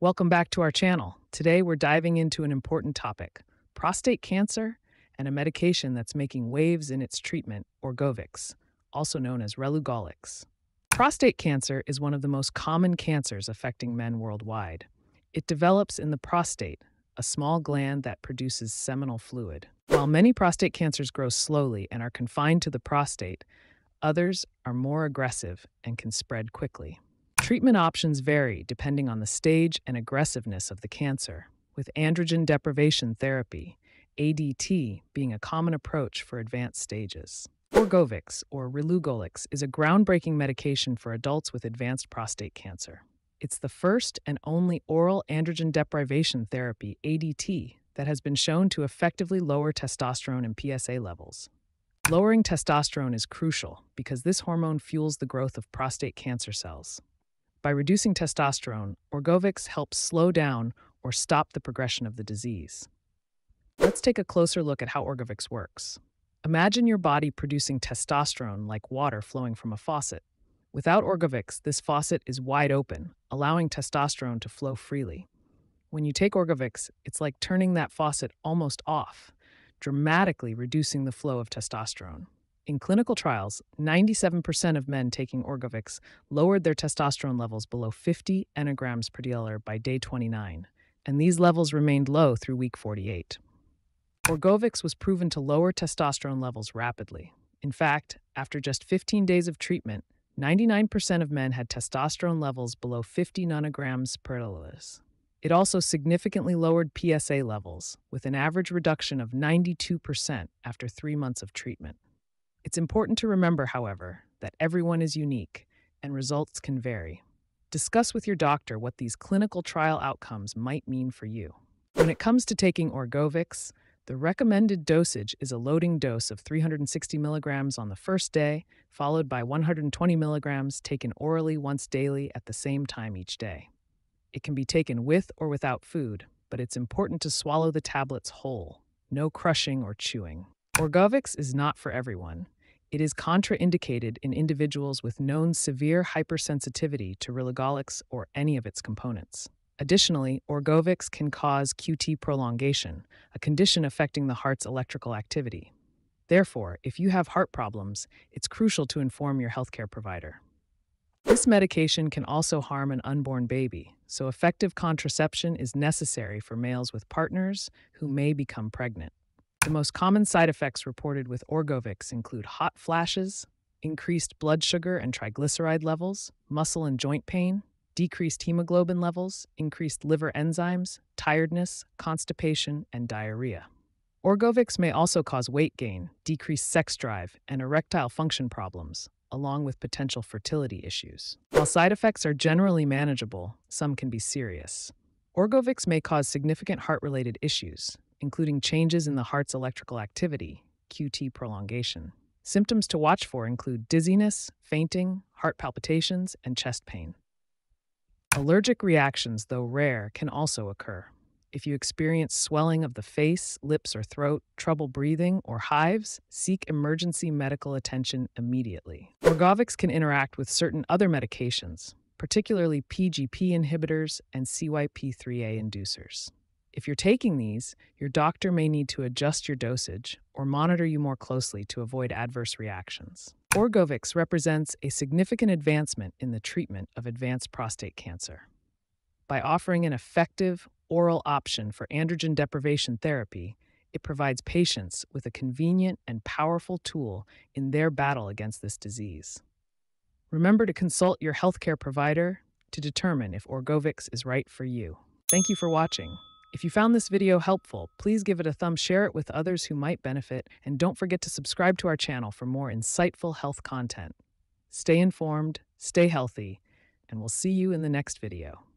Welcome back to our channel. Today we're diving into an important topic prostate cancer and a medication that's making waves in its treatment, Orgovyx, also known as relugolix. Prostate cancer is one of the most common cancers affecting men worldwide. It develops in the prostate, a small gland that produces seminal fluid. While many prostate cancers grow slowly and are confined to the prostate, others are more aggressive and can spread quickly. Treatment options vary depending on the stage and aggressiveness of the cancer, with androgen deprivation therapy, ADT, being a common approach for advanced stages. Orgovyx, or relugolix, is a groundbreaking medication for adults with advanced prostate cancer. It's the first and only oral androgen deprivation therapy, ADT, that has been shown to effectively lower testosterone and PSA levels. Lowering testosterone is crucial because this hormone fuels the growth of prostate cancer cells. By reducing testosterone, Orgovyx helps slow down or stop the progression of the disease. Let's take a closer look at how Orgovyx works. Imagine your body producing testosterone like water flowing from a faucet. Without Orgovyx, this faucet is wide open, allowing testosterone to flow freely. When you take Orgovyx, it's like turning that faucet almost off, dramatically reducing the flow of testosterone. In clinical trials, 97% of men taking Orgovyx lowered their testosterone levels below 50 nanograms per deciliter by day 29, and these levels remained low through week 48. Orgovyx was proven to lower testosterone levels rapidly. In fact, after just 15 days of treatment, 99% of men had testosterone levels below 50 nanograms per deciliter. It also significantly lowered PSA levels, with an average reduction of 92% after three months of treatment. It's important to remember, however, that everyone is unique and results can vary. Discuss with your doctor what these clinical trial outcomes might mean for you. When it comes to taking Orgovyx, the recommended dosage is a loading dose of 360 milligrams on the first day, followed by 120 milligrams taken orally once daily at the same time each day. It can be taken with or without food, but it's important to swallow the tablets whole, no crushing or chewing. Orgovyx is not for everyone. It is contraindicated in individuals with known severe hypersensitivity to relugolix or any of its components. Additionally, Orgovyx can cause QT prolongation, a condition affecting the heart's electrical activity. Therefore, if you have heart problems, it's crucial to inform your healthcare provider. This medication can also harm an unborn baby, so effective contraception is necessary for males with partners who may become pregnant. The most common side effects reported with Orgovyx include hot flashes, increased blood sugar and triglyceride levels, muscle and joint pain, decreased hemoglobin levels, increased liver enzymes, tiredness, constipation, and diarrhea. Orgovyx may also cause weight gain, decreased sex drive, and erectile function problems, along with potential fertility issues. While side effects are generally manageable, some can be serious. Orgovyx may cause significant heart related issues, including changes in the heart's electrical activity, QT prolongation. Symptoms to watch for include dizziness, fainting, heart palpitations, and chest pain. Allergic reactions, though rare, can also occur. If you experience swelling of the face, lips, or throat, trouble breathing, or hives, seek emergency medical attention immediately. Orgovyx can interact with certain other medications, particularly PGP inhibitors and CYP3A inducers. If you're taking these, your doctor may need to adjust your dosage or monitor you more closely to avoid adverse reactions. Orgovyx represents a significant advancement in the treatment of advanced prostate cancer. By offering an effective, oral option for androgen deprivation therapy, it provides patients with a convenient and powerful tool in their battle against this disease. Remember to consult your healthcare provider to determine if Orgovyx is right for you. Thank you for watching. If you found this video helpful, please give it a thumb, share it with others who might benefit, and don't forget to subscribe to our channel for more insightful health content. Stay informed, stay healthy, and we'll see you in the next video.